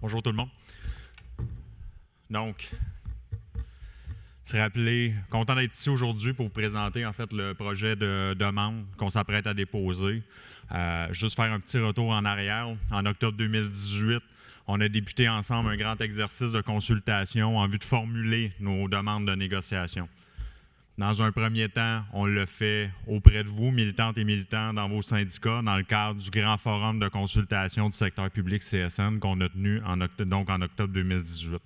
Bonjour tout le monde. Donc, se rappeler, content d'être ici aujourd'hui pour vous présenter en fait le projet de demande qu'on s'apprête à déposer. Euh, juste faire un petit retour en arrière. En octobre 2018, on a débuté ensemble un grand exercice de consultation en vue de formuler nos demandes de négociation. Dans un premier temps, on le fait auprès de vous, militantes et militants, dans vos syndicats, dans le cadre du grand forum de consultation du secteur public CSN qu'on a tenu en octobre, donc en octobre 2018.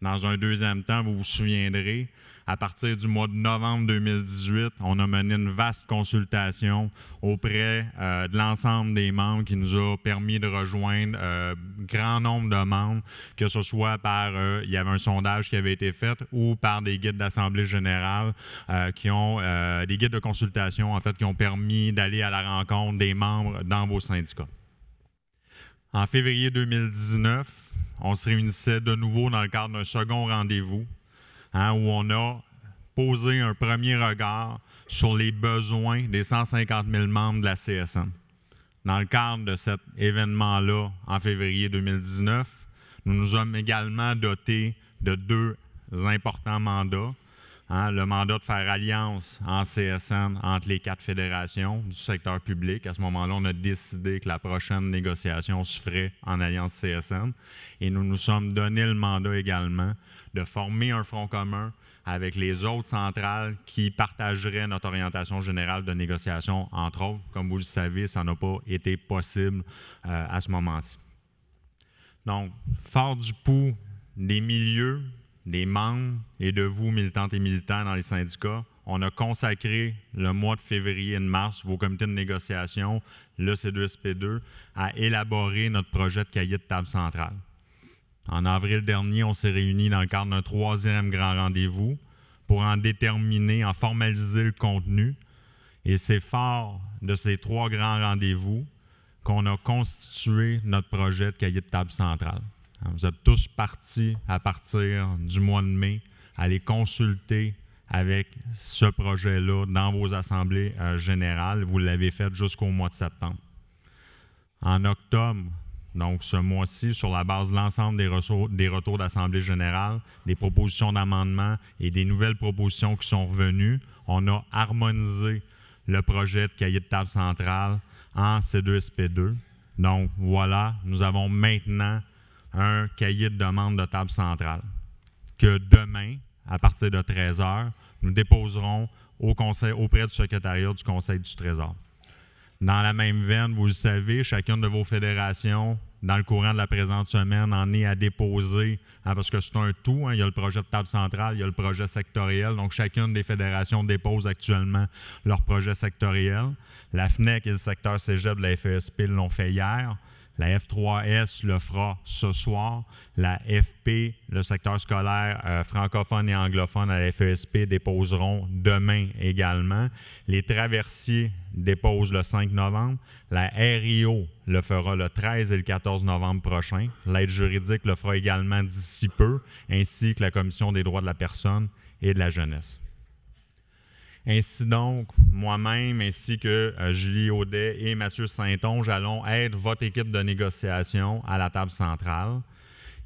Dans un deuxième temps, vous vous souviendrez, à partir du mois de novembre 2018, on a mené une vaste consultation auprès euh, de l'ensemble des membres qui nous a permis de rejoindre euh, grand nombre de membres, que ce soit par, euh, il y avait un sondage qui avait été fait ou par des guides d'Assemblée générale qui ont, des guides de consultation en fait, qui ont permis d'aller à la rencontre des membres dans vos syndicats. En février 2019, on se réunissait de nouveau dans le cadre d'un second rendez-vous Hein, où on a posé un premier regard sur les besoins des 150 000 membres de la CSN. Dans le cadre de cet événement-là, en février 2019, nous nous sommes également dotés de deux importants mandats. Hein, le mandat de faire alliance en CSN entre les quatre fédérations du secteur public. À ce moment-là, on a décidé que la prochaine négociation se ferait en alliance CSN. Et nous nous sommes donné le mandat également de former un front commun avec les autres centrales qui partageraient notre orientation générale de négociation, entre autres. Comme vous le savez, ça n'a pas été possible euh, à ce moment-ci. Donc, fort du pouls des milieux, des membres et de vous, militantes et militants dans les syndicats, on a consacré le mois de février et de mars, vos comités de négociation, le C2SP2, à élaborer notre projet de cahier de table centrale. En avril dernier, on s'est réunis dans le cadre d'un troisième grand rendez-vous pour en déterminer, en formaliser le contenu. Et c'est fort de ces trois grands rendez-vous qu'on a constitué notre projet de cahier de table centrale. Vous êtes tous partis à partir du mois de mai aller consulter avec ce projet-là dans vos assemblées euh, générales. Vous l'avez fait jusqu'au mois de septembre. En octobre, donc ce mois-ci, sur la base de l'ensemble des, des, retours d'Assemblée générale, des propositions d'amendement et des nouvelles propositions qui sont revenues, on a harmonisé le projet de cahier de table centrale en C2SP2. Donc voilà, nous avons maintenant un cahier de demande de table centrale que demain, à partir de 13 heures, nous déposerons au conseil, auprès du secrétariat du Conseil du Trésor. Dans la même veine, vous le savez, chacune de vos fédérations, dans le courant de la présente semaine, en est à déposer, hein, parce que c'est un tout. Hein, il y a le projet de table centrale, il y a le projet sectoriel. Donc, chacune des fédérations dépose actuellement leur projet sectoriel. La FNEC et le secteur cégep de la FESP l'ont fait hier. La F3S le fera ce soir. La FP, le secteur scolaire euh, francophone et anglophone à la FESP déposeront demain également. Les traversiers déposent le 5 novembre. La RIO le fera le 13 et le 14 novembre prochain. L'aide juridique le fera également d'ici peu, ainsi que la Commission des droits de la personne et de la jeunesse. Ainsi donc, moi-même, ainsi que euh, Julie Audet et Mathieu Saint-Onge allons être votre équipe de négociation à la table centrale.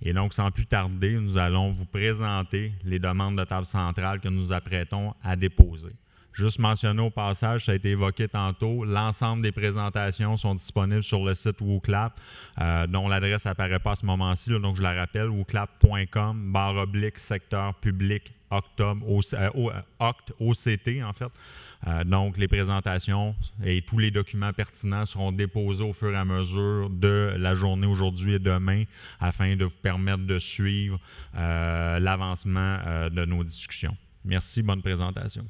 Et donc, sans plus tarder, nous allons vous présenter les demandes de table centrale que nous apprêtons à déposer. Juste mentionner au passage, ça a été évoqué tantôt, l'ensemble des présentations sont disponibles sur le site WooClap, euh, dont l'adresse n'apparaît pas à ce moment-ci, donc je la rappelle, wooclap.com, barre oblique, secteur public, octobre, euh, oct, OCT en fait. Euh, donc, les présentations et tous les documents pertinents seront déposés au fur et à mesure de la journée aujourd'hui et demain afin de vous permettre de suivre l'avancement de nos discussions. Merci, bonne présentation.